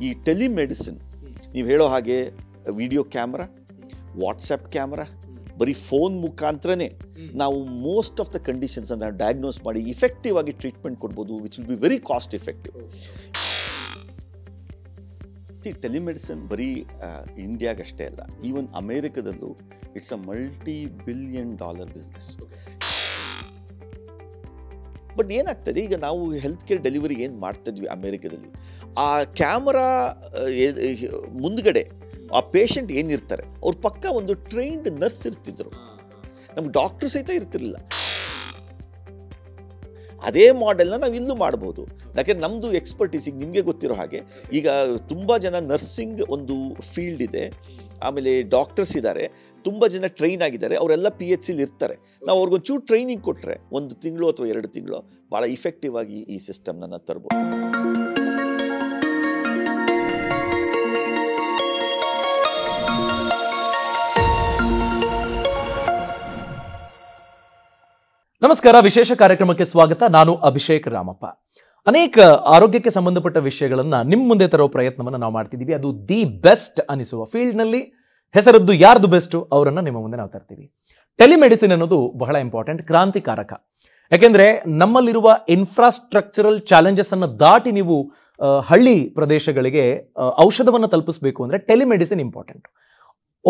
ಈ ಟೆಲಿಮೆಡಿಸಿನ್ ನೀವು ಹೇಳೋ ಹಾಗೆ ವಿಡಿಯೋ ಕ್ಯಾಮ್ರಾ ವಾಟ್ಸಪ್ ಕ್ಯಾಮ್ರಾ ಬರೀ ಫೋನ್ ಮುಖಾಂತರನೇ ನಾವು ಮೋಸ್ಟ್ ಆಫ್ ದ ಕಂಡೀಷನ್ಸನ್ನು ಡಯಾಗ್ನೋಸ್ ಮಾಡಿ ಇಫೆಕ್ಟಿವ್ ಆಗಿ ಟ್ರೀಟ್ಮೆಂಟ್ ಕೊಡ್ಬೋದು which will be very cost effective telemedicine ಬರೀ ಇಂಡಿಯಾಗಷ್ಟೇ ಅಲ್ಲ even ಅಮೇರಿಕದಲ್ಲೂ it's a multi billion dollar business but ಏನಾಗ್ತದೆ, ಈಗ ನಾವು ಹೆಲ್ತ್ ಕೇರ್ ಡೆಲಿವರಿ ಏನು ಮಾಡ್ತಿದ್ವಿ ಅಮೇರಿಕದಲ್ಲಿ? ಆ ಕ್ಯಾಮರಾ ಮುಂದ್ಗಡೆ ಆ ಪೇಷಂಟ್ ಏನಿರ್ತಾರೆ, ಅವ್ರ ಪಕ್ಕ ಒಂದು ಟ್ರೈನ್ಡ್ ನರ್ಸ್ ಇರ್ತಿದ್ರು. ನಮ್ಗೆ ಡಾಕ್ಟರ್ ಸಹಿತ ಇರ್ತಿರಲಿಲ್ಲ. ಅದೇ ಮಾಡೆಲ್ನ ನಾವು ಇಲ್ಲೂ ಮಾಡ್ಬೋದು. ಯಾಕೆಂದ್ರೆ ನಮ್ಮದು ಎಕ್ಸ್ಪರ್ಟೀಸ್ ನಿಮಗೆ ಗೊತ್ತಿರೋ ಹಾಗೆ, ಈಗ ತುಂಬ ಜನ ನರ್ಸಿಂಗ್ ಒಂದು ಫೀಲ್ಡ್ ಇದೆ. ಆಮೇಲೆ ಡಾಕ್ಟರ್ಸ್ ಇದ್ದಾರೆ. ತುಂಬ ಜನ ಟ್ರೈನ್ ಆಗಿದ್ದಾರೆ, ಅವರೆಲ್ಲ ಪಿ ಎಚ್ ಸಿಲಿ ಇರ್ತಾರೆ. ನಾವು ಅವ್ರಿಗೊಂಚೂರು ಟ್ರೈನಿಂಗ್ ಕೊಟ್ಟರೆ ಒಂದು ತಿಂಗಳು ಅಥವಾ ಎರಡು ತಿಂಗಳು ಭಾಳ ಇಫೆಕ್ಟಿವ್ ಆಗಿ ಈ ಸಿಸ್ಟಮ್ನ ತರ್ಬೋದು. ನಮಸ್ಕಾರ, ವಿಶೇಷ ಕಾರ್ಯಕ್ರಮಕ್ಕೆ ಸ್ವಾಗತ. ನಾನು ಅಭಿಷೇಕ್ ರಾಮಪ್ಪ. ಅನೇಕ ಆರೋಗ್ಯಕ್ಕೆ ಸಂಬಂಧಪಟ್ಟ ವಿಷಯಗಳನ್ನ ನಿಮ್ಮ ಮುಂದೆ ತರೋ ಪ್ರಯತ್ನವನ್ನು ನಾವು ಮಾಡ್ತಿದ್ದೀವಿ ಅದು ದಿ ಬೆಸ್ಟ್ ಅನಿಸುವ ಫೀಲ್ಡ್ನಲ್ಲಿ ಹೆಸರದ್ದು ಯಾರ್ದು ಬೆಸ್ಟು ಅವರನ್ನ ನಿಮ್ಮ ಮುಂದೆ ನಾವು ತರ್ತೀವಿ. ಟೆಲಿಮೆಡಿಸಿನ್ ಅನ್ನೋದು ಬಹಳ ಇಂಪಾರ್ಟೆಂಟ್ ಕ್ರಾಂತಿಕಾರಕ. ಯಾಕೆಂದ್ರೆ ನಮ್ಮಲ್ಲಿರುವ ಇನ್ಫ್ರಾಸ್ಟ್ರಕ್ಚರಲ್ ಚಾಲೆಂಜಸ್ ಅನ್ನು ದಾಟಿ ನೀವು ಹಳ್ಳಿ ಪ್ರದೇಶಗಳಿಗೆ ಔಷಧವನ್ನು ತಲುಪಿಸಬೇಕು ಅಂದ್ರೆ telemedicine important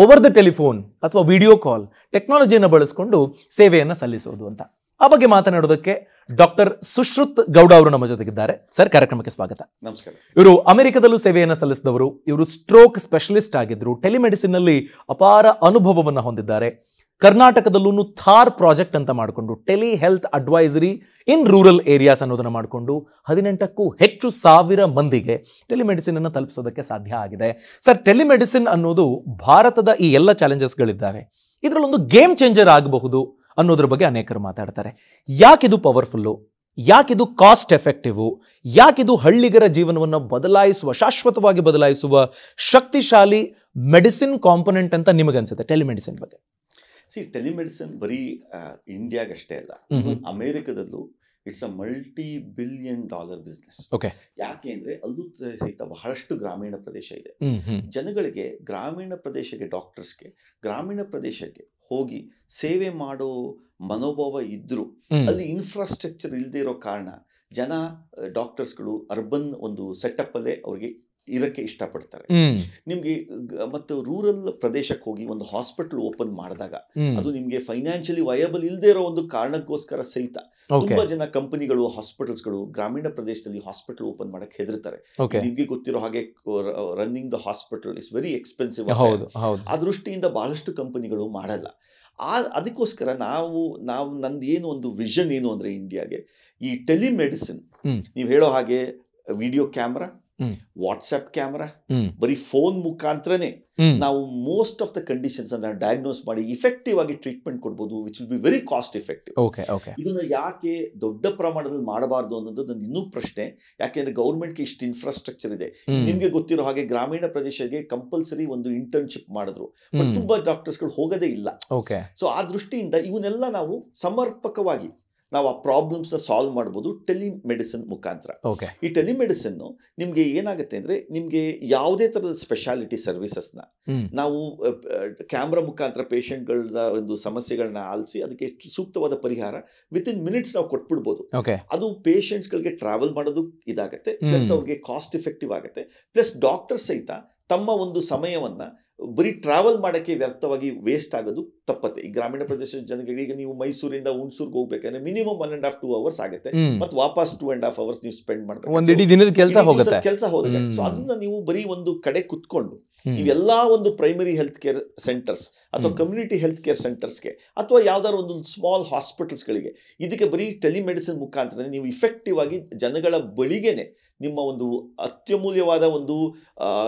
over the telephone ಅಥವಾ ವಿಡಿಯೋ ಕಾಲ್ ಟೆಕ್ನಾಲಜಿಯನ್ನು ಬಳಸಿಕೊಂಡು ಸೇವೆಯನ್ನು ಸಲ್ಲಿಸೋದು ಅಂತ. ಆ ಬಗ್ಗೆ ಮಾತನಾಡೋದಕ್ಕೆ ಡಾಕ್ಟರ್ ಸುಶ್ರುತ್ ಗೌಡ ಅವರು ನಮ್ಮ ಜೊತೆಗಿದ್ದಾರೆ. ಸರ್ ಕಾರ್ಯಕ್ರಮಕ್ಕೆ ಸ್ವಾಗತ. ನಮಸ್ಕಾರ. ಇವರು ಅಮೆರಿಕದಲ್ಲೂ ಸೇವೆಯನ್ನು ಸಲ್ಲಿಸಿದವರು. ಇವರು ಸ್ಟ್ರೋಕ್ ಸ್ಪೆಷಲಿಸ್ಟ್ ಆಗಿದ್ರು. ಟೆಲಿಮೆಡಿಸಿನ್ನಲ್ಲಿ ಅಪಾರ ಅನುಭವವನ್ನು ಹೊಂದಿದ್ದಾರೆ. ಕರ್ನಾಟಕದಲ್ಲೂ ಥಾರ್ ಪ್ರಾಜೆಕ್ಟ್ ಅಂತ ಮಾಡಿಕೊಂಡು tele health advisory in rural areas ಅನ್ನೋದನ್ನು ಮಾಡಿಕೊಂಡು ಹದಿನೆಂಟಕ್ಕೂ ಹೆಚ್ಚು ಸಾವಿರ ಮಂದಿಗೆ ಟೆಲಿಮೆಡಿಸಿನ್ ಅನ್ನು ತಲುಪಿಸೋದಕ್ಕೆ ಸಾಧ್ಯ ಆಗಿದೆ. ಸರ್ ಟೆಲಿಮೆಡಿಸಿನ್ ಅನ್ನೋದು ಭಾರತದ ಈ ಎಲ್ಲ ಚಾಲೆಂಜಸ್ಗಳಿದ್ದಾವೆ. ಇದರಲ್ಲೊಂದು ಗೇಮ್ ಚೇಂಜರ್ ಆಗಬಹುದು. ಅನ್ನೋದ್ರ ಬಗ್ಗೆ ಅನೇಕರು ಮಾತಾಡ್ತಾರೆ. ಯಾಕಿದು ಪವರ್ಫುಲ್ಲು ಯಾಕಿದು ಕಾಸ್ಟ್ ಎಫೆಕ್ಟಿವ್ ಯಾಕಿದು ಹಳ್ಳಿಗರ ಜೀವನವನ್ನು ಬದಲಾಯಿಸುವ ಶಾಶ್ವತವಾಗಿ ಬದಲಾಯಿಸುವ ಶಕ್ತಿಶಾಲಿ ಮೆಡಿಸಿನ್ ಕಾಂಪೊನೆಂಟ್ ಅಂತ ನಿಮಗನ್ಸುತ್ತೆ? ಟೆಲಿಮೆಡಿಸಿನ್ ಬಗ್ಗೆ. ಸಿ ಟೆಲಿಮೆಡಿಸಿನ್ ಬರೀ ಇಂಡಿಯಾಗಷ್ಟೇ ಅಲ್ಲ. ಅಮೇರಿಕದಲ್ಲೂ it's a multi billion dollar business okay ಯಾಕೆ ಅಂದರೆ ಅಲ್ಲೂ ಸಹಿತ ಬಹಳಷ್ಟು ಗ್ರಾಮೀಣ ಪ್ರದೇಶ ಇದೆ. ಜನಗಳಿಗೆ ಗ್ರಾಮೀಣ ಪ್ರದೇಶಕ್ಕೆ ಡಾಕ್ಟರ್ಸ್ಗೆ ಗ್ರಾಮೀಣ ಪ್ರದೇಶಕ್ಕೆ ಹೋಗಿ ಸೇವೆ ಮಾಡೋ ಮನೋಭಾವ ಇದ್ದರೂ ಅಲ್ಲಿ ಇನ್ಫ್ರಾಸ್ಟ್ರಕ್ಚರ್ ಇಲ್ಲದೆ ಇರೋ ಕಾರಣ ಜನ ಡಾಕ್ಟರ್ಸ್ಗಳು ಅರ್ಬನ್ ಒಂದು ಸೆಟಪ್ ಅಲ್ಲೇ ಅವ್ರಿಗೆ ಇರಕ್ಕೆ ಇಷ್ಟಪಡ್ತಾರೆ. ನಿಮ್ಗೆ ಮತ್ತು ರೂರಲ್ ಪ್ರದೇಶಕ್ಕೆ ಹೋಗಿ ಒಂದು ಹಾಸ್ಪಿಟಲ್ ಓಪನ್ ಮಾಡಿದಾಗ ಅದು ನಿಮ್ಗೆ ಫೈನಾನ್ಷಿಯಲಿ ವಯಬಲ್ ಇಲ್ಲದೆ ಇರೋ ಒಂದು ಕಾರಣಕ್ಕೋಸ್ಕರ ಸಹಿತ ತುಂಬಾ ಜನ ಕಂಪನಿಗಳು ಹಾಸ್ಪಿಟಲ್ಸ್ಗಳು ಗ್ರಾಮೀಣ ಪ್ರದೇಶದಲ್ಲಿ ಹಾಸ್ಪಿಟಲ್ ಓಪನ್ ಮಾಡಕ್ಕೆ ಹೆದರ್ತಾರೆ. ನಿಮ್ಗೆ ಗೊತ್ತಿರೋ ಹಾಗೆ running the hospital is very expensive ಆ ದೃಷ್ಟಿಯಿಂದ ಬಹಳಷ್ಟು ಕಂಪನಿಗಳು ಮಾಡಲ್ಲ. ಆ ಅದಕ್ಕೋಸ್ಕರ ನಾವು ನಾವು ನಂದು ಏನು ಒಂದು ವಿಷನ್ ಏನು ಅಂದ್ರೆ ಇಂಡಿಯಾಗೆ ಈ ಟೆಲಿಮೆಡಿಸಿನ್. ನೀವು ಹೇಳೋ ಹಾಗೆ video camera hmm. WhatsApp camera ಬರೀ ಫೋನ್ ಮುಖಾಂತರನೇ ನಾವು ಮೋಸ್ಟ್ ಆಫ್ ದ ಕಂಡೀಷನ್ಸ್ ಅನ್ನ ಡಯಾಗ್ನೋಸ್ ಮಾಡಿ ಇಫೆಕ್ಟಿವ್ ಆಗಿ ಟ್ರೀಟ್ಮೆಂಟ್ ಕೊಡ್ಬೋದು which will be very cost effective okay okay ಇದನ್ನ ಯಾಕೆ ದೊಡ್ಡ ಪ್ರಮಾಣದಲ್ಲಿ ಮಾಡಬಾರ್ದು ಅನ್ನೋದು ನನ್ನ ಇನ್ನೂ ಪ್ರಶ್ನೆ. ಯಾಕೆಂದ್ರೆ ಗೌರ್ಮೆಂಟ್ಗೆ ಇಷ್ಟು ಇನ್ಫ್ರಾಸ್ಟ್ರಕ್ಚರ್ ಇದೆ. ನಿಮ್ಗೆ ಗೊತ್ತಿರೋ ಹಾಗೆ ಗ್ರಾಮೀಣ ಪ್ರದೇಶಕ್ಕೆ ಕಂಪಲ್ಸರಿ ಒಂದು ಇಂಟರ್ನ್ಶಿಪ್ ಮಾಡಿದ್ರು. ತುಂಬಾ ಡಾಕ್ಟರ್ಸ್ಗಳು ಹೋಗೋದೇ ಇಲ್ಲ. ಓಕೆ ಸೊ ಆ ದೃಷ್ಟಿಯಿಂದ ಇವನ್ನೆಲ್ಲ ನಾವು ಸಮರ್ಪಕವಾಗಿ ನಾವು ಆ ಪ್ರಾಬ್ಲಮ್ಸ್ ಸಾಲ್ವ್ ಮಾಡ್ಬೋದು ಟೆಲಿಮೆಡಿಸಿನ್ ಮುಖಾಂತರ. ಓಕೆ ಈ ಟೆಲಿಮೆಡಿಸಿನ್ ನಿಮಗೆ ಏನಾಗುತ್ತೆ ಅಂದ್ರೆ ನಿಮಗೆ ಯಾವುದೇ ತರದ ಸ್ಪೆಷಾಲಿಟಿ ಸರ್ವಿಸಸ್ನ ನಾವು ಕ್ಯಾಮ್ರಾ ಮುಖಾಂತರ ಪೇಷಂಟ್ಗಳ ಒಂದು ಸಮಸ್ಯೆಗಳನ್ನ ಆಲಿಸಿ ಅದಕ್ಕೆ ಸೂಕ್ತವಾದ ಪರಿಹಾರ ವಿತ್ ಇನ್ ಮಿನಿಟ್ಸ್ ನಾವು ಕೊಟ್ಬಿಡ್ಬೋದು. ಓಕೆ ಅದು ಪೇಷಂಟ್ಸ್ಗಳಿಗೆ ಟ್ರಾವೆಲ್ ಮಾಡೋದು ಇದಾಗುತ್ತೆ ಪ್ಲಸ್. ಅವ್ರಿಗೆ ಕಾಸ್ಟ್ ಇಫೆಕ್ಟಿವ್ ಆಗುತ್ತೆ ಪ್ಲಸ್ ಡಾಕ್ಟರ್ ಸಹಿತ ತಮ್ಮ ಒಂದು ಸಮಯವನ್ನ ಬರೀ ಟ್ರಾವೆಲ್ ಮಾಡಕ್ಕೆ ವ್ಯರ್ಥವಾಗಿ ವೇಸ್ಟ್ ಆಗೋದು ತಪ್ಪತ್ತೆ. ಈ ಗ್ರಾಮೀಣ ಪ್ರದೇಶದ ಜನಗಳಿಗೆ ಈಗ ನೀವು ಮೈಸೂರಿಂದ ಹುಣಸೂರ್ಗೆ ಹೋಗ್ಬೇಕಂದ್ರೆ minimum one and half two hours ಆಗುತ್ತೆ. ಮತ್ತೆ ವಾಪಸ್ ಟೂ ಅಂಡ್ ಹಾಫ್ ಅವರ್ಸ್ ನೀವು ಸ್ಪೆಂಡ್ ಮಾಡ್ತಾರೆ ಒಂದ್ ಇಡೀ ದಿನದ ಕೆಲಸ ಹೋಗುತ್ತೆ. ಕೆಲಸ ಹೋಗುತ್ತೆ. ಸೊ ಅದನ್ನ ನೀವು ಬರೀ ಒಂದು ಕಡೆ ಕುತ್ಕೊಂಡು. ಇವೆಲ್ಲಾ ಒಂದು ಪ್ರೈಮರಿ ಹೆಲ್ತ್ ಕೇರ್ ಸೆಂಟರ್ಸ್ ಅಥವಾ. ಕಮ್ಯುನಿಟಿ ಹೆಲ್ತ್ ಕೇರ್ ಸೆಂಟರ್ಸ್ಗೆ ಅಥವಾ ಯಾವ್ದಾದ್ರು ಒಂದು ಸ್ಮಾಲ್ ಹಾಸ್ಪಿಟಲ್ಸ್ಗಳಿಗೆ ಇದಕ್ಕೆ ಬರೀ ಟೆಲಿಮೆಡಿಸಿನ್ ಮುಖಾಂತರ ನೀವು ಇಫೆಕ್ಟಿವ್ ಆಗಿ ಜನಗಳ ಬಳಿಗೆನೆ ನಿಮ್ಮ ಒಂದು ಅತ್ಯಮೂಲ್ಯವಾದ ಒಂದು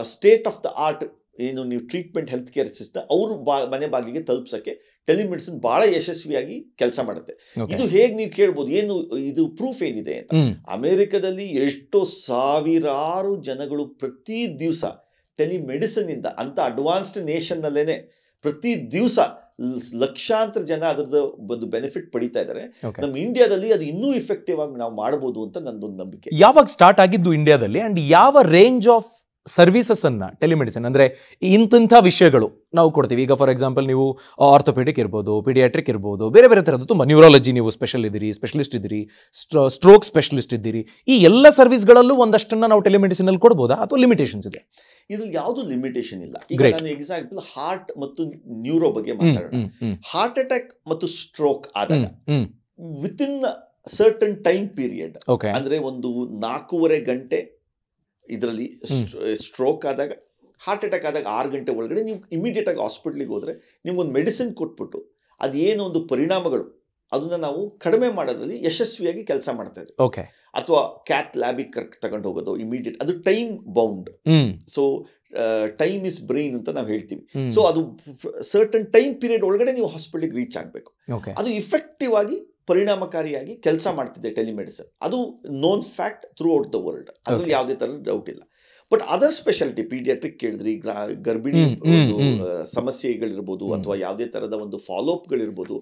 ಸ್ಟೇಟ್ ಆಫ್ ದ ಆರ್ಟ್ ಏನು ನೀವು ಟ್ರೀಟ್ಮೆಂಟ್ ಹೆಲ್ತ್ ಕೇರ್ ಸಿಸ್ಟಮ್ ಅವರು ಬಾ ಮನೆ ಬಾಗಿಲಿಗೆ ತಲುಪಿಸಕ್ಕೆ ಟೆಲಿಮೆಡಿಸಿನ್ ಬಹಳ ಯಶಸ್ವಿಯಾಗಿ ಕೆಲಸ ಮಾಡುತ್ತೆ. ಇದು ಹೇಗೆ ನೀವು ಕೇಳ್ಬೋದು? ಏನು ಇದು ಪ್ರೂಫ್ ಏನಿದೆ ಅಂತ. ಅಮೆರಿಕದಲ್ಲಿ ಎಷ್ಟೋ ಸಾವಿರಾರು ಜನಗಳು ಪ್ರತಿ ದಿವಸ ಟೆಲಿಮೆಡಿಸಿನ್ ಇಂದ ಅಂತ ಅಡ್ವಾನ್ಸ್ಡ್ ನೇಷನ್ ನಲ್ಲೇನೆ ಪ್ರತಿ ದಿವಸ ಲಕ್ಷಾಂತರ ಜನ ಅದರದ್ದು ಒಂದು ಬೆನಿಫಿಟ್ ಪಡಿತಾ ಇದ್ದಾರೆ ನಮ್ಮ ಇಂಡಿಯಾದಲ್ಲಿ ಅದು ಇನ್ನೂ ಇಫೆಕ್ಟಿವ್ ಆಗಿ ನಾವು ಮಾಡಬಹುದು ಅಂತ ನಂದೊಂದು ನಂಬಿಕೆ. ಯಾವಾಗ ಸ್ಟಾರ್ಟ್ ಆಗಿದ್ದು ಇಂಡಿಯಾದಲ್ಲಿ ಅಂಡ್ ಯಾವ ರೇಂಜ್ ಆಫ್ ಸರ್ವಿಸಸ್ ಅನ್ನ ಟೆಲಿಮೆಡಿಸಿನ್ ಅಂದ್ರೆ ಇಂತಿಂಥ ವಿಷಯಗಳು ನಾವು ಕೊಡ್ತೀವಿ. ಈಗ ಫಾರ್ ಎಕ್ಸಾಂಪಲ್ ನೀವು ಆರ್ಥೋಪೆಡಿಕ್ ಇರ್ಬೋದು ಪಿಡಿಯಾಟ್ರಿಕ್ ಇರ್ಬೋದು ಬೇರೆ ಬೇರೆ ಥರದ್ದು ತುಂಬ ನ್ಯೂರಾಲಜಿ ನೀವು ಸ್ಪೆಷಲ್ ಇದ್ದೀರಿ ಸ್ಪೆಷಲಿಸ್ಟ್ ಇದ್ದೀರಿ ಸ್ಟ್ರೋಕ್ ಸ್ಪೆಷಲಿಸ್ಟ್ ಇದ್ದೀರಿ. ಈ ಎಲ್ಲ ಸರ್ವಿಸ್ಗಳಲ್ಲೂ ಒಂದಷ್ಟನ್ನ ನಾವು ಟೆಲಿಮೆಡಿಸಿನ್ ಅಲ್ಲಿ ಕೊಡ್ಬೋದಾ? ಅಥವಾ ಲಿಮಿಟೇಷನ್ಸ್ ಇದೆ? ಇದ್ರಲ್ಲಿ ಯಾವುದು ಲಿಮಿಟೇಷನ್ ಇಲ್ಲ. ಈಗ ನಾನು ಎಕ್ಸಾಂಪಲ್ ಹಾರ್ಟ್ ಮತ್ತು ನ್ಯೂರೋ ಬಗ್ಗೆ ಮಾತಾಡೋಣ. ಹಾರ್ಟ್ ಅಟ್ಯಾಕ್ ಮತ್ತು ಸ್ಟ್ರೋಕ್ ಆದಾಗ ವಿತಿನ್ ಸರ್ಟನ್ ಟೈಮ್ ಪೀರಿಯಡ್ ಅಂದ್ರೆ ಒಂದು ನಾಲ್ಕೂವರೆ ಗಂಟೆ ಇದರಲ್ಲಿ ಸ್ಟ್ರೋಕ್ ಆದಾಗ ಹಾರ್ಟ್ ಅಟ್ಯಾಕ್ ಆದಾಗ ಆರು ಗಂಟೆ ಒಳಗಡೆ ನೀವು ಇಮಿಡಿಯೇಟ್ ಆಗಿ ಹಾಸ್ಪಿಟ್ಲಿಗೆ ಹೋದ್ರೆ ನಿಮ್ಗೊಂದು ಮೆಡಿಸಿನ್ ಕೊಟ್ಬಿಟ್ಟು ಅದೇನು ಒಂದು ಪರಿಣಾಮಗಳು ಅದನ್ನ ನಾವು ಕಡಿಮೆ ಮಾಡೋದ್ರಲ್ಲಿ ಯಶಸ್ವಿಯಾಗಿ ಕೆಲಸ ಮಾಡ್ತಾ ಇದೆ. ಓಕೆ ಅಥವಾ ಕ್ಯಾತ್ ಲ್ಯಾಬಿಗೆ ಕರ್ಕ್ ತಗೊಂಡು ಹೋಗೋದು ಇಮಿಡಿಯೇಟ್ ಅದು time bound so time is brain ಅಂತ ನಾವು ಹೇಳ್ತೀವಿ. ಸೊ ಅದು ಸರ್ಟನ್ ಟೈಮ್ ಪೀರಿಯಡ್ ಒಳಗಡೆ ನೀವು ಹಾಸ್ಪಿಟ್ಲಿಗೆ ರೀಚ್ ಆಗಬೇಕು. ಅದು ಇಫೆಕ್ಟಿವ್ ಆಗಿ ಪರಿಣಾಮಕಾರಿಯಾಗಿ ಕೆಲಸ ಮಾಡ್ತಿದೆ ಟೆಲಿಮೆಡಿಸಿನ್. ಅದು known fact throughout the world ಅದ್ರಲ್ಲಿ ಯಾವುದೇ ಥರದ ಡೌಟ್ ಇಲ್ಲ. ಬಟ್ ಅದರ್ ಸ್ಪೆಷಾಲಿಟಿ ಪೀಡಿಯಾಟ್ರಿಕ್ ಕೇಳಿದ್ರಿ ಗ್ರಾ- ಗರ್ಭಿಣಿ ಸಮಸ್ಯೆಗಳಿರ್ಬೋದು ಅಥವಾ ಯಾವುದೇ ಥರದ ಒಂದು ಫಾಲೋಅಪ್ಗಳಿರ್ಬೋದು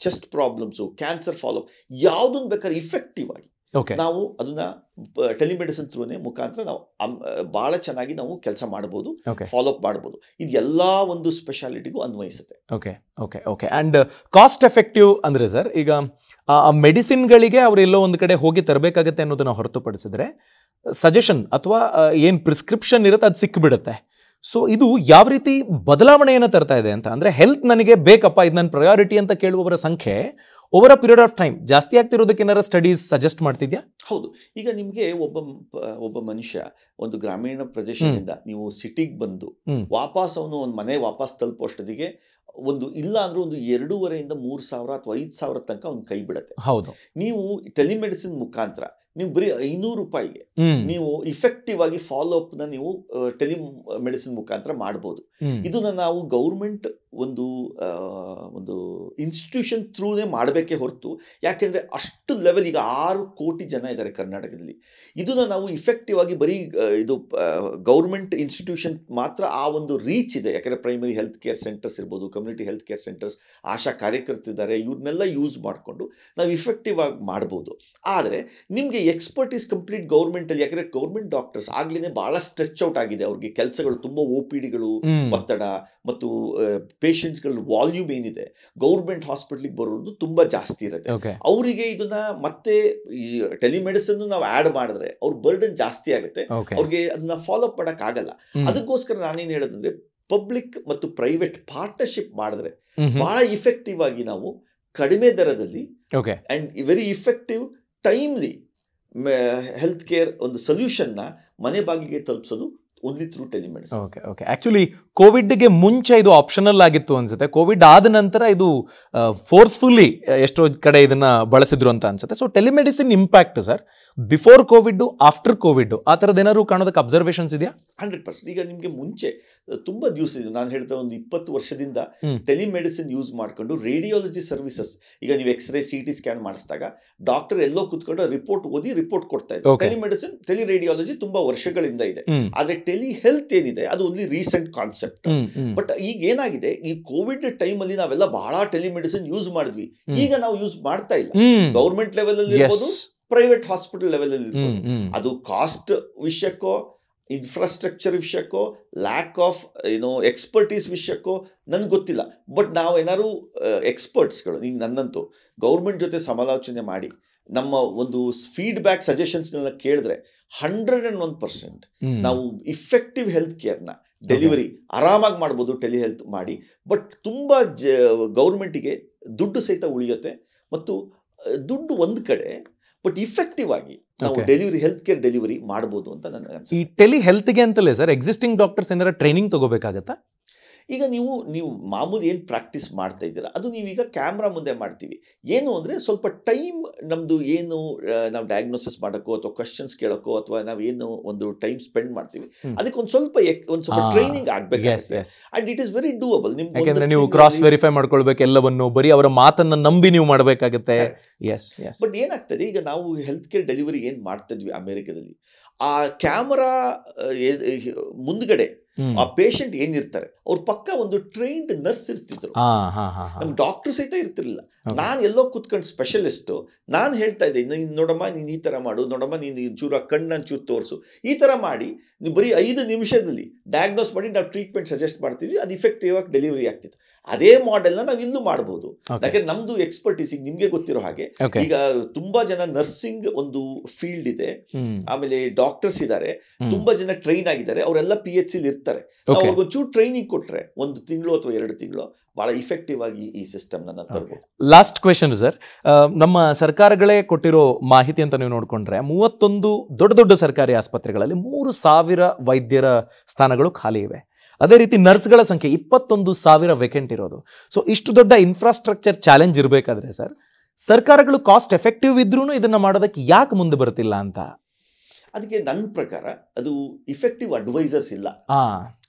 chest problems cancer follow up ಯಾವುದನ್ನು ಬೇಕಾದ್ರೆ ಇಫೆಕ್ಟಿವ್ ಆಗಿ ನಾವು ಅದನ್ನ ಟೆಲಿಮೆಡಿಸಿನ್ ಥ್ರೂನೇ ಮುಖಾಂತರ ನಾವು ಬಹಳ ಚೆನ್ನಾಗಿ ನಾವು ಕೆಲಸ ಮಾಡಬಹುದು ಓಕೆ ಫಾಲೋಅಪ್ ಮಾಡಬಹುದು ಇದು ಎಲ್ಲ ಒಂದು ಸ್ಪೆಷಾಲಿಟಿಗೂ ಅನ್ವಯಿಸುತ್ತೆ. Okay okay okay and cost effective ಅಂದರೆ ಸರ್ ಈಗ ಆ ಮೆಡಿಸಿನ್ಗಳಿಗೆ ಅವ್ರು ಎಲ್ಲೋ ಒಂದು ಕಡೆ ಹೋಗಿ ತರಬೇಕಾಗುತ್ತೆ ಅನ್ನೋದನ್ನು ಹೊರತುಪಡಿಸಿದ್ರೆ ಸಜೆಷನ್ ಅಥವಾ ಏನು ಪ್ರಿಸ್ಕ್ರಿಪ್ಷನ್ ಇರುತ್ತೆ ಅದು ಸಿಕ್ಕಿಬಿಡುತ್ತೆ ಸೊ ಇದು ಯಾವ ರೀತಿ ಬದಲಾವಣೆಯನ್ನು ತರ್ತಾ ಇದೆ ಅಂತ ಅಂದರೆ ಹೆಲ್ತ್ ನನಗೆ ಬೇಕಪ್ಪ ಇದು ನನ್ನ ಪ್ರಯಾರಿಟಿ ಅಂತ ಕೇಳುವವರ ಸಂಖ್ಯೆ over a period of time ಜಾಸ್ತಿ ಆಗ್ತಿರೋದಕ್ಕೇನಾರ ಸ್ಟಡೀಸ್ ಸಜೆಸ್ಟ್ ಮಾಡ್ತಿದ್ಯಾ? ಹೌದು. ಈಗ ನಿಮಗೆ ಒಬ್ಬ ಒಬ್ಬ ಮನುಷ್ಯ ಒಂದು ಗ್ರಾಮೀಣ ಪ್ರದೇಶದಿಂದ ನೀವು ಸಿಟಿಗೆ ಬಂದು. ವಾಪಸ್ ಅವನು ಒಂದು ಮನೆ ವಾಪಸ್ ತಲುಪೋಷ್ಟೊತ್ತಿಗೆ ಒಂದು ಇಲ್ಲ ಅಂದ್ರೆ ಒಂದು ಎರಡೂವರೆಯಿಂದ ಮೂರು ಸಾವಿರ ಅಥವಾ ಐದು ಸಾವಿರ ತನಕ ಅವ್ನು ಕೈ ಬಿಡುತ್ತೆ. ಹೌದು. ನೀವು ಟೆಲಿಮೆಡಿಸಿನ್ ಮುಖಾಂತರ ನೀವು ಬರೀ ಐನೂರು ರೂಪಾಯಿಗೆ ನೀವು ಇಫೆಕ್ಟಿವ್ ಆಗಿ ಫಾಲೋ ಅಪ್ನ ನೀವು ಟೆಲಿ ಮೆಡಿಸಿನ್ ಮುಖಾಂತರ ಮಾಡ್ಬೋದು ಹ್ಮ್. ಇದನ್ನ ನಾವು ಗೌರ್ಮೆಂಟ್ ಒಂದು ಒಂದು ಇನ್ಸ್ಟಿಟ್ಯೂಷನ್ ಥ್ರೂನೇ ಮಾಡಬೇಕೇ ಹೊರತು ಯಾಕೆಂದರೆ ಅಷ್ಟು ಲೆವೆಲ್ ಈಗ ಆರು ಕೋಟಿ ಜನ ಇದ್ದಾರೆ ಕರ್ನಾಟಕದಲ್ಲಿ. ಇದನ್ನು ನಾವು ಇಫೆಕ್ಟಿವ್ ಆಗಿ ಬರೀ ಇದು ಗೌರ್ಮೆಂಟ್ ಇನ್ಸ್ಟಿಟ್ಯೂಷನ್ ಮಾತ್ರ ಆ ಒಂದು ರೀಚ್ ಇದೆ. ಯಾಕಂದರೆ ಪ್ರೈಮರಿ ಹೆಲ್ತ್ ಕೇರ್ ಸೆಂಟರ್ಸ್ ಇರ್ಬೋದು community health care centres ASHA ಕಾರ್ಯಕರ್ತರಿದ್ದಾರೆ ಇವ್ರನ್ನೆಲ್ಲ ಯೂಸ್ ಮಾಡಿಕೊಂಡು ನಾವು ಇಫೆಕ್ಟಿವ್ ಆಗಿ ಮಾಡ್ಬೋದು. ಆದರೆ ನಿಮಗೆ ಎಕ್ಸ್ಪರ್ಟೀಸ್ ಕಂಪ್ಲೀಟ್ ಗೌರ್ಮೆಂಟಲ್ಲಿ ಯಾಕಂದರೆ ಗೌರ್ಮೆಂಟ್ ಡಾಕ್ಟರ್ಸ್ ಆಗ್ಲೇ ಭಾಳ ಸ್ಟ್ರೆಚ್ ಔಟ್ ಆಗಿದೆ. ಅವ್ರಿಗೆ ಕೆಲಸಗಳು ತುಂಬ ಒ ಪಿ ಡಿಗಳು ಒತ್ತಡ ಮತ್ತು ಪೇಷಂಟ್ಸ್ಗಳ ವಾಲ್ಯೂಮ್ ಏನಿದೆ ಗೌರ್ಮೆಂಟ್ ಹಾಸ್ಪಿಟ್ಲಿಗೆ ಬರೋದು ತುಂಬ ಜಾಸ್ತಿ ಇರುತ್ತೆ. ಅವರಿಗೆ ಇದನ್ನ ಮತ್ತೆ ಈ ಟೆಲಿಮೆಡಿಸಿನ್ ನಾವು ಆ್ಯಡ್ ಮಾಡಿದ್ರೆ ಅವ್ರ ಬರ್ಡನ್ ಜಾಸ್ತಿ ಆಗುತ್ತೆ. ಅವ್ರಿಗೆ ಅದನ್ನ ಫಾಲೋ ಅಪ್ ಆಗಲ್ಲ. ಹ್ಮ್. ಅದಕ್ಕೋಸ್ಕರ ನಾನೇನು ಹೇಳೋದಂದ್ರೆ ಪಬ್ಲಿಕ್ ಮತ್ತು ಪ್ರೈವೇಟ್ ಪಾರ್ಟ್ನರ್ಶಿಪ್ ಮಾಡಿದ್ರೆ. ಬಹಳ ಇಫೆಕ್ಟಿವ್ ಆಗಿ ನಾವು ಕಡಿಮೆ ದರದಲ್ಲಿ and very effective timely health care ಒಂದು ಸೊಲ್ಯೂಷನ್ನ ಮನೆ ಬಾಗಿಲಿಗೆ ತಲುಪಿಸೋದು only through telemedicine okay okay actually ಕೋವಿಡ್ಗೆ ಮುಂಚೆ ಇದು ಆಪ್ಷನಲ್ ಆಗಿತ್ತು ಅನ್ಸುತ್ತೆ. ಕೋವಿಡ್ ಆದ ನಂತರ ಇದು ಫೋರ್ಸ್ಫುಲ್ಲಿ ಎಷ್ಟೋ ಕಡೆ ಇದನ್ನ ಬಳಸಿದ್ರು ಅಂತ ಅನ್ಸುತ್ತೆ. So telemedicine impact sir before Covid after Covid ಆ ಥರದ್ದು ಏನಾದ್ರು ಕಾಣೋದಕ್ಕೆ ಅಬ್ಸರ್ವೇಷನ್ಸ್ ಇದೆಯಾ? ಹಂಡ್ರೆಡ್ ಪರ್ಸೆಂಟ್ ಈಗ ನಿಮಗೆ ಮುಂಚೆ ತುಂಬಾ ದಿವಸ ಇದು. ನಾನು ಹೇಳ್ತಾ ಒಂದು ಇಪ್ಪತ್ತು ವರ್ಷದಿಂದ ಟೆಲಿಮೆಡಿಸಿನ್ ಯೂಸ್ ಮಾಡಿಕೊಂಡು ರೇಡಿಯಾಲಜಿ ಸರ್ವಿಸಸ್ ಈಗ ನೀವು X ray C T scan ಮಾಡಿಸಿದಾಗ ಡಾಕ್ಟರ್ ಎಲ್ಲೋ ಕುತ್ಕೊಂಡು ರಿಪೋರ್ಟ್ ಓದಿ ರಿಪೋರ್ಟ್ ಕೊಡ್ತಾ ಇದ್ದಾರೆ. ಟೆಲಿಮೆಡಿಸಿನ್ ಟೆಲಿ ರೇಡಿಯಾಲಜಿ ತುಂಬಾ ವರ್ಷಗಳಿಂದ ಇದೆ. ಆದ್ರೆ ಟೆಲಿ ಹೆಲ್ತ್ ಏನಿದೆ ಅದು ಒಂದು ರೀಸೆಂಟ್ ಕಾನ್ಸೆಪ್ಟ್ ಬಟ್ ಈಗ ಏನಾಗಿದೆ ಈ ಕೋವಿಡ್ ಟೈಮ್ ಅಲ್ಲಿ ನಾವೆಲ್ಲ ಬಹಳ ಟೆಲಿಮೆಡಿಸಿನ್ ಯೂಸ್ ಮಾಡಿದ್ವಿ. ಈಗ ನಾವು ಯೂಸ್ ಮಾಡ್ತಾ ಇಲ್ಲ. ಗೌರ್ಮೆಂಟ್ ಲೆವೆಲ್ ಅಲ್ಲಿ ಇರ್ಬೋದು ಪ್ರೈವೇಟ್ ಹಾಸ್ಪಿಟಲ್ ಲೆವೆಲ್ ಅಲ್ಲಿ ಅದು ಕಾಸ್ಟ್ ವಿಷಯಕ್ಕೋ ಇನ್ಫ್ರಾಸ್ಟ್ರಕ್ಚರ್ ವಿಷಯಕ್ಕೋ ಲ್ಯಾಕ್ ಆಫ್ ಏನೋ ಎಕ್ಸ್ಪರ್ಟೀಸ್ ವಿಷಯಕ್ಕೋ ನನಗೆ ಗೊತ್ತಿಲ್ಲ. ಬಟ್ ನಾವು ಏನಾದ್ರು ಎಕ್ಸ್ಪರ್ಟ್ಸ್ಗಳು ಈಗ ನನ್ನಂತೂ ಗೌರ್ಮೆಂಟ್ ಜೊತೆ ಸಮಾಲೋಚನೆ ಮಾಡಿ ನಮ್ಮ ಒಂದು ಫೀಡ್ಬ್ಯಾಕ್ ಸಜೆಷನ್ಸ್ನೆಲ್ಲ ಕೇಳಿದ್ರೆ ಹಂಡ್ರೆಡ್ ಆ್ಯಂಡ್ ಒನ್ ಪರ್ಸೆಂಟ್. ನಾವು ಇಫೆಕ್ಟಿವ್ ಹೆಲ್ತ್ ಕೇರ್ನ ಡೆಲಿವರಿ ಆರಾಮಾಗಿ ಮಾಡ್ಬೋದು ಟೆಲಿ ಹೆಲ್ತ್ ಮಾಡಿ. ಬಟ್ ತುಂಬ ಜ ಗೌರ್ಮೆಂಟಿಗೆ ದುಡ್ಡು ಸಹಿತ ಉಳಿಯುತ್ತೆ. ಮತ್ತು ದುಡ್ಡು ಒಂದು ಕಡೆ ಬಟ್ ಇಫೆಕ್ಟಿವ್ ಆಗಿ ನಾವು. ಡೆಲಿವರಿ ಹೆಲ್ತ್ ಕೇರ್ ಡೆಲಿವರಿ ಮಾಡ್ಬೋದು ಅಂತ ನನ್ನ ಈ ಟೆಲಿ ಹೆಲ್ತ್ಗೆ ಅಂತಲೇ ಸರ್ ಎಕ್ಸಿಸ್ಟಿಂಗ್ ಡಾಕ್ಟರ್ಸ್ ಏನಾರ ಟ್ರೈನಿಂಗ್ ತಗೋಬೇಕಾಗತ್ತಾ ಈಗ ನೀವು ನೀವು ಮಾಮೂಲಿ ಏನು ಪ್ರಾಕ್ಟೀಸ್ ಮಾಡ್ತಾ ಇದ್ದೀರಾ ಅದು ನೀವೀಗ ಕ್ಯಾಮ್ರಾ ಮುಂದೆ ಮಾಡ್ತೀವಿ. ಏನು ಅಂದರೆ ಸ್ವಲ್ಪ ಟೈಮ್ ನಮ್ಮದು ಏನು ನಾವು ಡಯಾಗ್ನೋಸಿಸ್ ಮಾಡೋಕ್ಕೋ ಅಥವಾ ಕ್ವಶನ್ಸ್ ಕೇಳೋಕ್ಕೋ ಅಥವಾ ನಾವು ಏನು ಒಂದು ಟೈಮ್ ಸ್ಪೆಂಡ್ ಮಾಡ್ತೀವಿ. ಅದಕ್ಕೆ ಒಂದು ಸ್ವಲ್ಪ ಒಂದು ಸ್ವಲ್ಪ ಟ್ರೈನಿಂಗ್ ಆಗಬೇಕು and it is very doable ನಿಮ್ಗೆ ಯಾಕೆಂದ್ರೆ ನೀವು ಕ್ರಾಸ್ ವೆರಿಫೈ ಮಾಡ್ಕೊಳ್ಬೇಕು ಎಲ್ಲವನ್ನು ಬರೀ ಅವರ ಮಾತನ್ನ ನಂಬಿ ನೀವು ಮಾಡಬೇಕಾಗುತ್ತೆ. ಎಸ್ ಬಟ್ ಏನಾಗ್ತದೆ ಈಗ ನಾವು ಹೆಲ್ತ್ ಕೇರ್ ಡೆಲಿವರಿ ಏನು ಮಾಡ್ತಿದ್ವಿ ಅಮೆರಿಕದಲ್ಲಿ ಆ ಕ್ಯಾಮರಾ ಮುಂದ್ಗಡೆ. ಆ ಪೇಷಂಟ್ ಏನಿರ್ತಾರೆ ಅವ್ರ ಪಕ್ಕ ಒಂದು ಟ್ರೈನ್ಡ್ ನರ್ಸ್ ಇರ್ತಿದ್ರು. ನಮ್ ಡಾಕ್ಟರ್ ಸಹಿತ ಇರ್ತಿರ್ಲಿಲ್ಲ. ನಾನು ಎಲ್ಲೋ ಕುತ್ಕೊಂಡು ಸ್ಪೆಷಲಿಸ್ಟ್ ನಾನು ಹೇಳ್ತಾ ಇದ್ದೆ ನೀನು ನೋಡಮ್ಮ ನೀನು ಈ ತರ ಮಾಡು ನೋಡಮ್ಮ ನೀನು ಚೂರ ಕಣ್ಣನ್ನು ಚೂರು ತೋರಿಸು. ಈ ತರ ಮಾಡಿ ನೀವು ಬರೀ ಐದು ನಿಮಿಷದಲ್ಲಿ ಡಯಾಗ್ನೋಸ್ ಮಾಡಿ ನಾವು ಟ್ರೀಟ್ಮೆಂಟ್ ಸಜೆಸ್ಟ್ ಮಾಡ್ತೀವಿ ಅದು ಇಫೆಕ್ಟಿವ್ ಆಗಿ ಡೆಲಿವರಿ ಆಗ್ತಿತ್ತು. ಅದೇ ಮಾಡೆಲ್ನ ನಾವು ಇಲ್ಲೂ ಮಾಡ್ಬೋದು. ಯಾಕಂದ್ರೆ ನಮ್ದು ಎಕ್ಸ್ಪರ್ಟೀಸ್ ಈಗ ನಿಮ್ಗೆ ಗೊತ್ತಿರೋ ಹಾಗೆ. ಈಗ ತುಂಬಾ ಜನ ನರ್ಸಿಂಗ್ ಒಂದು ಫೀಲ್ಡ್ ಇದೆ. ಆಮೇಲೆ ಡಾಕ್ಟರ್ಸ್ ಇದ್ದಾರೆ. ತುಂಬಾ ಜನ ಟ್ರೈನ್ ಆಗಿದ್ದಾರೆ. ಅವರೆಲ್ಲ ಪಿ ಎಚ್ ಸಿಲಿ ಇರ್ತಾರೆ. ಅವ್ರಿಗೊಂಚೂರು ಟ್ರೈನಿಂಗ್ ಕೊಟ್ರೆ ಒಂದು ತಿಂಗಳು ಅಥವಾ ಎರಡು ತಿಂಗಳು ಬಹಳ ಇಫೆಕ್ಟಿವ್ ಆಗಿ ಈ ಸಿಸ್ಟಮ್ ಲಾಸ್ಟ್ ಕ್ವೆಶನ್ ಸರ್ ನಮ್ಮ ಸರ್ಕಾರಗಳೇ ಕೊಟ್ಟಿರೋ ಮಾಹಿತಿ ಅಂತ ನೀವು ನೋಡಿಕೊಂಡ್ರೆ ಮೂವತ್ತೊಂದು ದೊಡ್ಡ ದೊಡ್ಡ ಸರ್ಕಾರಿ ಆಸ್ಪತ್ರೆಗಳಲ್ಲಿ ಮೂರು ಸಾವಿರ ವೈದ್ಯರ ಸ್ಥಾನಗಳು ಖಾಲಿ ಇವೆ. ಅದೇ ರೀತಿ ನರ್ಸ್ಗಳ ಸಂಖ್ಯೆ ಇಪ್ಪತ್ತೊಂದು ಸಾವಿರ ವೇಕೆಂಟ್ ಇರೋದು. ಸೊ ಇಷ್ಟು ದೊಡ್ಡ ಇನ್ಫ್ರಾಸ್ಟ್ರಕ್ಚರ್ ಚಾಲೆಂಜ್ ಇರಬೇಕಾದ್ರೆ ಸರ್ ಸರ್ಕಾರಗಳು ಕಾಸ್ಟ್ ಎಫೆಕ್ಟಿವ್ ಇದ್ರೂ ಇದನ್ನ ಮಾಡೋದಕ್ಕೆ ಯಾಕೆ ಮುಂದೆ ಬರ್ತಿಲ್ಲ ಅಂತ? ಅದಕ್ಕೆ ನನ್ನ ಪ್ರಕಾರ ಅದು ಇಫೆಕ್ಟಿವ್ ಅಡ್ವೈಸರ್ಸ್ ಇಲ್ಲ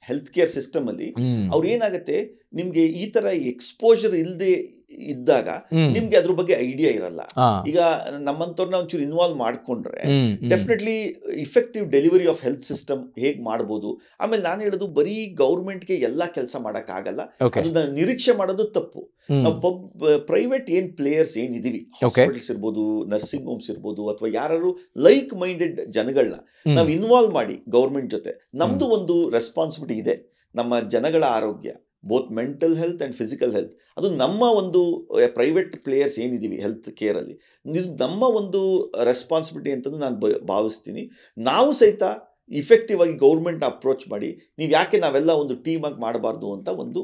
ಹೆಲ್ತ್ ಕೇರ್ ಸಿಸ್ಟಮ್ ಅಲ್ಲಿ. ಅವ್ರು ಏನಾಗುತ್ತೆ ನಿಮ್ಗೆ ಈ ತರ ಎಕ್ಸ್ಪೋಜರ್ ಇಲ್ಲದೆ ಇದ್ದಾಗ. ನಿಮ್ಗೆ ಅದ್ರ ಬಗ್ಗೆ ಐಡಿಯಾ ಇರಲ್ಲ. ಈಗ ನಮ್ಮಂತವ್ರನ್ನ ಒಂಚೂರು ಇನ್ವಾಲ್ವ್ ಮಾಡ್ಕೊಂಡ್ರೆ. Definitely effective delivery of health system ಹೇಗೆ ಮಾಡ್ಬೋದು? ಆಮೇಲೆ ನಾನು ಹೇಳೋದು ಬರೀ ಗೌರ್ಮೆಂಟ್ಗೆ ಎಲ್ಲ ಕೆಲಸ ಮಾಡಕ್ ಆಗಲ್ಲ ಅದನ್ನ ನಿರೀಕ್ಷೆ ಮಾಡೋದು ತಪ್ಪು. ನಾವು ಪಬ್ ಪ್ರೈವೇಟ್ ಏನ್ ಪ್ಲೇಯರ್ಸ್ ಏನ್ ಇದೀವಿ ಹಾಸ್ಪಿಟಲ್ಸ್ ಇರ್ಬೋದು ನರ್ಸಿಂಗ್ ಹೋಮ್ಸ್ ಇರ್ಬೋದು ಅಥವಾ ಯಾರು ಲೈಕ್ ಮೈಂಡೆಡ್ ಜನಗಳನ್ನ. ನಾವು ಇನ್ವಾಲ್ವ್ ಮಾಡಿ ಗೌರ್ಮೆಂಟ್ ಜೊತೆ. ನಮ್ದು ಒಂದು ರೆಸ್ಪಾನ್ಸಿಬಿಲಿಟಿ ಇದೆ. ನಮ್ಮ ಜನಗಳ ಆರೋಗ್ಯ. Both mental health and physical health ಅದು ನಮ್ಮ ಒಂದು ಪ್ರೈವೇಟ್ ಪ್ಲೇಯರ್ಸ್ ಏನಿದ್ದೀವಿ ಹೆಲ್ತ್ ಕೇರಲ್ಲಿ ಇದು ನಮ್ಮ ಒಂದು ರೆಸ್ಪಾನ್ಸಿಬಿಲಿಟಿ ಅಂತಂದು ನಾನು ಭಾವಿಸ್ತೀನಿ. ನಾವು ಸಹಿತ ಇಫೆಕ್ಟಿವ್ ಆಗಿ ಗೌರ್ಮೆಂಟ್ ಅಪ್ರೋಚ್ ಮಾಡಿ, ನೀವು ಯಾಕೆ ನಾವೆಲ್ಲ ಒಂದು ಟೀಮಾಗಿ ಮಾಡಬಾರ್ದು ಅಂತ ಒಂದು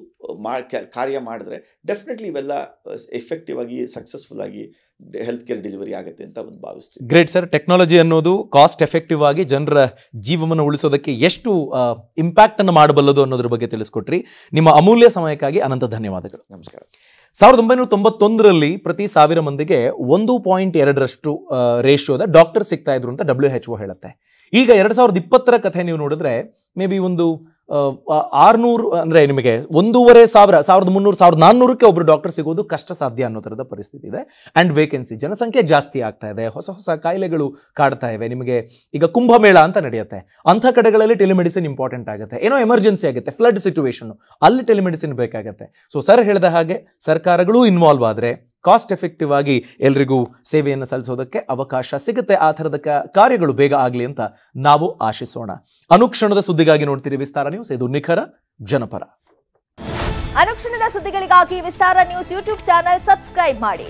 ಮಾ ಕಾರ್ಯ ಮಾಡಿದ್ರೆ ಡೆಫಿನೆಟ್ಲಿ ಇವೆಲ್ಲ ಎಫೆಕ್ಟಿವ್ ಆಗಿ ಸಕ್ಸಸ್ಫುಲ್ ಆಗಿ ಹೆಲ್ತ್ ಕೇರ್ ಡೆಲಿವರಿ ಆಗುತ್ತೆ ಅಂತ ಒಂದು ಭಾವಿಸ್ತೀನಿ ಗ್ರೇಟ್ ಸರ್ ಟೆಕ್ನಾಲಜಿ ಅನ್ನೋದು ಕಾಸ್ಟ್ ಎಫೆಕ್ಟಿವ್ ಆಗಿ ಜನರ ಜೀವವನ್ನು ಉಳಿಸೋದಕ್ಕೆ ಎಷ್ಟು ಇಂಪ್ಯಾಕ್ಟ್ ಅನ್ನು ಮಾಡಬಲ್ಲದು ಅನ್ನೋದ್ರ ಬಗ್ಗೆ ತಿಳಿಸ್ಕೊಟ್ರಿ. ನಿಮ್ಮ ಅಮೂಲ್ಯ ಸಮಯಕ್ಕಾಗಿ ಅನಂತ ಧನ್ಯವಾದಗಳು. ನಮಸ್ಕಾರ. ಸಾವಿರದ ಒಂಬೈನೂರ ತೊಂಬತ್ತೊಂದರಲ್ಲಿ ಪ್ರತಿ ಸಾವಿರ ಮಂದಿಗೆ ಒಂದು ಪಾಯಿಂಟ್ ಎರಡರಷ್ಟು ರೇಷಿಯೋದ ಡಾಕ್ಟರ್ ಸಿಗ್ತಾ ಇದ್ರು ಅಂತ ಡಬ್ಲ್ಯೂ ಹೆಚ್ ಒ ಹೇಳುತ್ತೆ. ಈಗ ಎರಡು ಸಾವಿರದ ಇಪ್ಪತ್ತರ ಕಥೆ ನೀವು ನೋಡಿದ್ರೆ ಮೇ ಬಿ ಒಂದು ಆರ್ನೂರು, ಅಂದರೆ ನಿಮಗೆ ಒಂದೂವರೆ ಸಾವಿರ, ಸಾವಿರದ ಮುನ್ನೂರು, ಸಾವಿರದ ನಾನ್ನೂರಕ್ಕೆ ಒಬ್ಬರು ಡಾಕ್ಟರ್ ಸಿಗೋದು ಕಷ್ಟ ಸಾಧ್ಯ ಅನ್ನೋ ಥರದ ಪರಿಸ್ಥಿತಿ ಇದೆ. ಆ್ಯಂಡ್ ವೇಕೆನ್ಸಿ ಜನಸಂಖ್ಯೆ ಜಾಸ್ತಿ ಆಗ್ತಾ ಇದೆ. ಹೊಸ ಹೊಸ ಕಾಯಿಲೆಗಳು ಕಾಡ್ತಾ ಇವೆ. ನಿಮಗೆ ಈಗ ಕುಂಭಮೇಳ ಅಂತ ನಡೆಯುತ್ತೆ. ಅಂಥ ಕಡೆಗಳಲ್ಲಿ ಟೆಲಿಮೆಡಿಸಿನ್ ಇಂಪಾರ್ಟೆಂಟ್ ಆಗುತ್ತೆ. ಏನೋ ಎಮರ್ಜೆನ್ಸಿ ಆಗುತ್ತೆ. ಫ್ಲಡ್ ಸಿಚುವೇಶನ್ನು ಅಲ್ಲಿ ಟೆಲಿಮೆಡಿಸಿನ್ ಬೇಕಾಗುತ್ತೆ. ಸೊ ಸರ್ ಹೇಳಿದ ಹಾಗೆ ಸರ್ಕಾರಗಳು ಇನ್ವಾಲ್ವ್ ಆದರೆ ಕಾಸ್ಟ್ ಎಫೆಕ್ಟಿವ್ ಆಗಿ ಎಲ್ರಿಗೂ ಸೇವೆಯನ್ನು ಸಲ್ಲಿಸೋದಕ್ಕೆ ಅವಕಾಶ ಸಿಗುತ್ತೆ. ಆ ಥರದ ಕಾರ್ಯಗಳು ಬೇಗ ಆಗಲಿ ಅಂತ ನಾವು ಆಶಿಸೋಣ. ಅನುಕ್ಷಣದ ಸುದ್ದಿಗಾಗಿ ನೋಡ್ತೀರಿ ವಿಸ್ತಾರ ನ್ಯೂಸ್. ಇದು ನಿಖರ ಜನಪರ. ಅನುಕ್ಷಣದ ಸುದ್ದಿಗಳಿಗಾಗಿ Vistara news YouTube channel subscribe ಮಾಡಿ.